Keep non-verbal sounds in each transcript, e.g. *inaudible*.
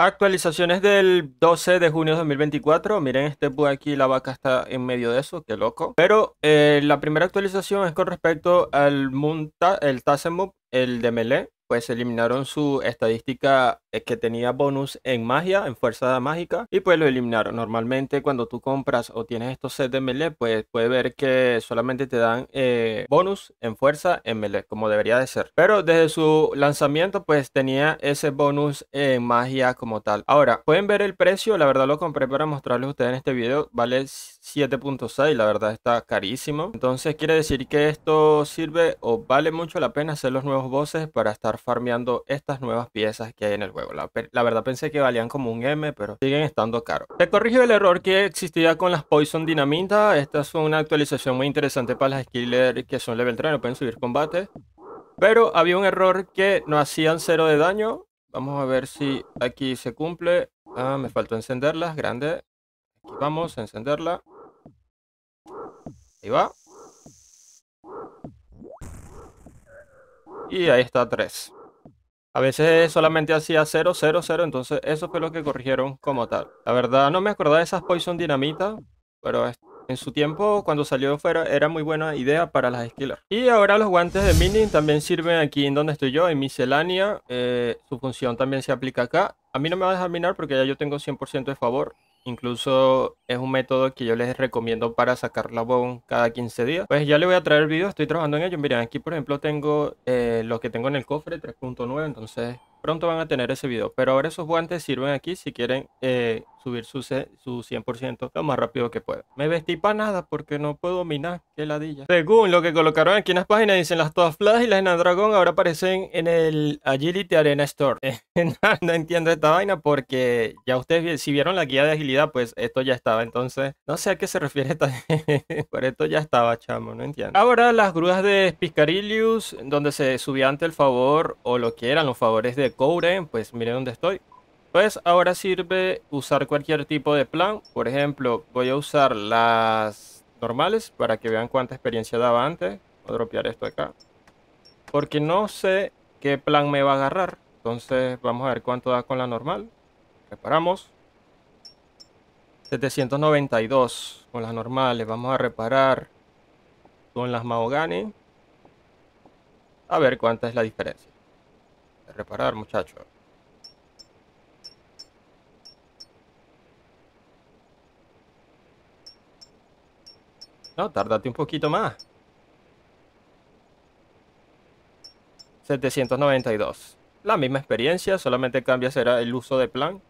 Actualizaciones del 12 de junio de 2024. Miren este bug aquí, la vaca está en medio de eso, qué loco. Pero eh, la primera actualización es con respecto al Munta, el Tasemub, el de Melee pues eliminaron su estadística que tenía bonus en magia, en fuerza mágica, y pues lo eliminaron. Normalmente cuando tú compras o tienes estos sets de melee, pues puedes ver que solamente te dan eh, bonus en fuerza en melee, como debería de ser. Pero desde su lanzamiento, pues tenía ese bonus en magia como tal. Ahora, pueden ver el precio, la verdad lo compré para mostrarles a ustedes en este video, vale 7.6, la verdad está carísimo. Entonces quiere decir que esto sirve o vale mucho la pena hacer los nuevos bosses para estar farmeando estas nuevas piezas que hay en el juego. La, verdad pensé que valían como un M, pero siguen estando caros. Se corrigió el error que existía con las Poison Dinamita. Esta es una actualización muy interesante para las skillers que son level 3, no pueden subir combate. Pero había un error que no hacían cero de daño. Vamos a ver si aquí se cumple. Ah, me faltó encenderlas, grande. Aquí vamos a encenderla. Ahí va. Y ahí está 3. A veces solamente hacía 0, 0, 0, entonces eso fue lo que corrigieron como tal. La verdad no me acordaba de esas Poison Dinamita, pero en su tiempo cuando salió fuera era muy buena idea para las skillers. Y ahora los guantes de mini también sirven aquí en donde estoy yo, en miscelánea. Eh, su función también se aplica acá. A mí no me va a dejar minar porque ya yo tengo 100% de favor. Incluso es un método que yo les recomiendo para sacar la bone cada 15 días. Pues ya le voy a traer video, estoy trabajando en ello. Miren, aquí por ejemplo tengo eh, lo que tengo en el cofre 3.9, entonces pronto van a tener ese video. Pero ahora esos guantes sirven aquí si quieren eh, subir su, su 100% lo más rápido que pueda. Me vestí para nada porque no puedo minar. Qué ladilla. Según lo que colocaron aquí en las páginas, dicen las todas Flash y las Dragon ahora aparecen en el Agility Arena Store. *laughs* no, entiendo esta vaina porque ya ustedes si vieron la guía de agilidad, pues esto ya estaba. Entonces, no sé a qué se refiere esta *laughs* Pero esto ya estaba, chamo, no entiendo. Ahora las grúas de Piscarilius, donde se subía ante el favor o lo que eran los favores de Coure, pues miren dónde estoy. Pues ahora sirve usar cualquier tipo de plan. Por ejemplo, voy a usar las normales para que vean cuánta experiencia daba antes. Voy a dropear esto acá. Porque no sé qué plan me va a agarrar. Entonces vamos a ver cuánto da con la normal. Reparamos. 792 con las normales. Vamos a reparar con las Mahogany. A ver cuánta es la diferencia. Reparar, muchachos. No, tárdate un poquito más. 792. La misma experiencia, solamente cambia será el uso de plan.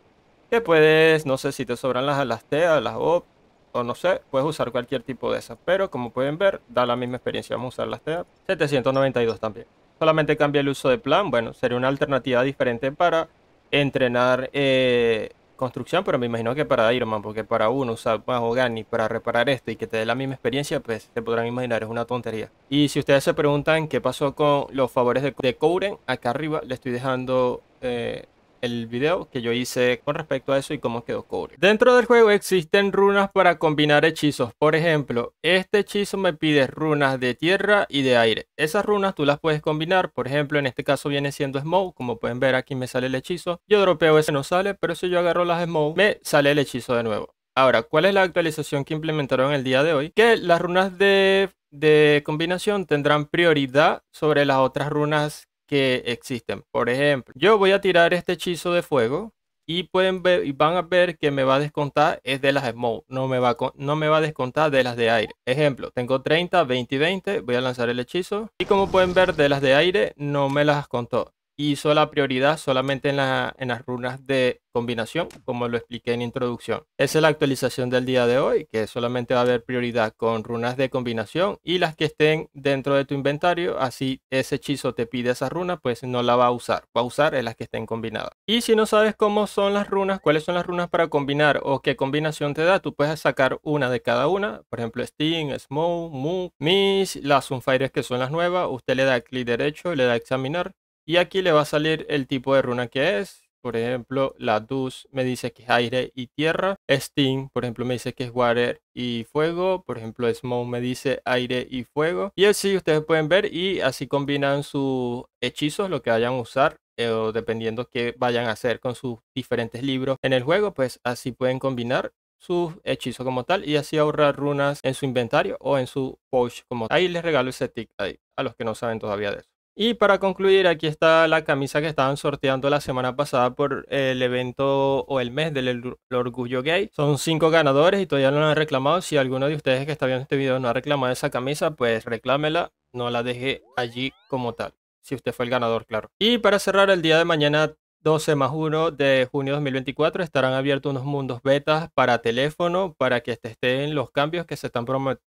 Que puedes, no sé si te sobran las, las TEA, las OP, o no sé, puedes usar cualquier tipo de esas. Pero como pueden ver, da la misma experiencia. Vamos a usar las TEA. 792 también. Solamente cambia el uso de plan. Bueno, sería una alternativa diferente para entrenar eh, construcción, pero me imagino que para Iron Man, porque para uno usar Mahogany para reparar esto y que te dé la misma experiencia, pues se podrán imaginar, es una tontería. Y si ustedes se preguntan qué pasó con los favores de, de acá arriba le estoy dejando eh, el video que yo hice con respecto a eso y cómo quedó cobre. Dentro del juego existen runas para combinar hechizos. Por ejemplo, este hechizo me pide runas de tierra y de aire. Esas runas tú las puedes combinar. Por ejemplo, en este caso viene siendo Smoke. Como pueden ver aquí me sale el hechizo. Yo dropeo ese no sale, pero si yo agarro las Smoke me sale el hechizo de nuevo. Ahora, ¿cuál es la actualización que implementaron el día de hoy? Que las runas de, de combinación tendrán prioridad sobre las otras runas que existen. Por ejemplo, yo voy a tirar este hechizo de fuego y pueden ver y van a ver que me va a descontar es de las smoke, no me va a, no me va a descontar de las de aire. Ejemplo, tengo 30, 20 y 20, voy a lanzar el hechizo y como pueden ver de las de aire no me las contó. Hizo la prioridad solamente en, la, en las runas de combinación, como lo expliqué en introducción. Esa es la actualización del día de hoy, que solamente va a haber prioridad con runas de combinación y las que estén dentro de tu inventario, así ese hechizo te pide esa runa, pues no la va a usar, va a usar en las que estén combinadas. Y si no sabes cómo son las runas, cuáles son las runas para combinar o qué combinación te da, tú puedes sacar una de cada una, por ejemplo Steam, Smoke, Moon, Miss, las Sunfires que son las nuevas, usted le da clic derecho, le da examinar y aquí le va a salir el tipo de runa que es, por ejemplo, la Dus me dice que es aire y tierra. Steam, por ejemplo, me dice que es water y fuego. Por ejemplo, Smoke me dice aire y fuego. Y así ustedes pueden ver y así combinan sus hechizos, lo que vayan a usar eh, o dependiendo qué vayan a hacer con sus diferentes libros en el juego, pues así pueden combinar su hechizo como tal y así ahorrar runas en su inventario o en su pouch como tal. Ahí les regalo ese tick ahí, a los que no saben todavía de eso. Y para concluir, aquí está la camisa que estaban sorteando la semana pasada por el evento o el mes del orgullo gay. Son cinco ganadores y todavía no han reclamado. Si alguno de ustedes que está viendo este video no ha reclamado esa camisa, pues reclámela. No la deje allí como tal. Si usted fue el ganador, claro. Y para cerrar el día de mañana 12 más 1 de junio de 2024 estarán abiertos unos mundos betas para teléfono para que estén los cambios que se están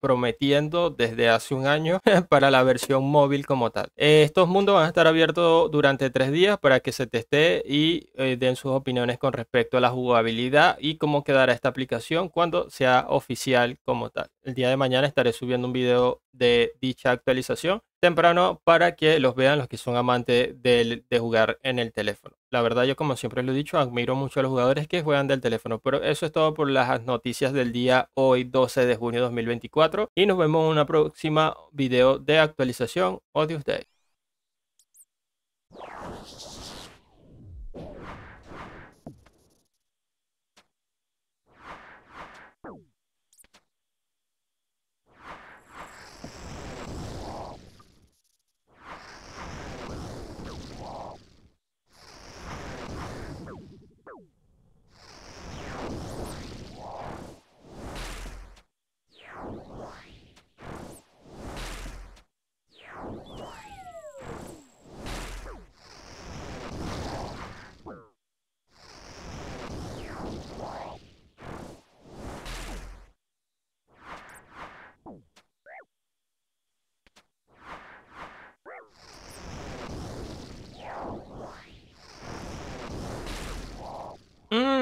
prometiendo desde hace un año *laughs* para la versión móvil como tal. Estos mundos van a estar abiertos durante tres días para que se teste y eh, den sus opiniones con respecto a la jugabilidad y cómo quedará esta aplicación cuando sea oficial como tal. El día de mañana estaré subiendo un video de dicha actualización temprano para que los vean los que son amantes de, de, jugar en el teléfono. La verdad yo como siempre lo he dicho, admiro mucho a los jugadores que juegan del teléfono, pero eso es todo por las noticias del día hoy 12 de junio de 2024 y nos vemos en una próxima video de actualización Odious Day.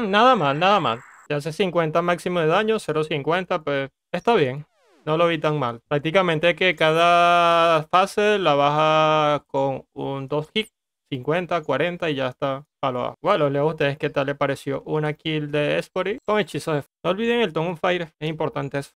Nada mal, nada mal. Si hace 50 máximo de daño, 0.50, pues está bien. No lo vi tan mal. Prácticamente que cada fase la baja con un 2 hits, 50, 40 y ya está palo Bueno, leo a ustedes qué tal le pareció una kill de Spory con hechizos de... No olviden el Tone Fire, es importante eso.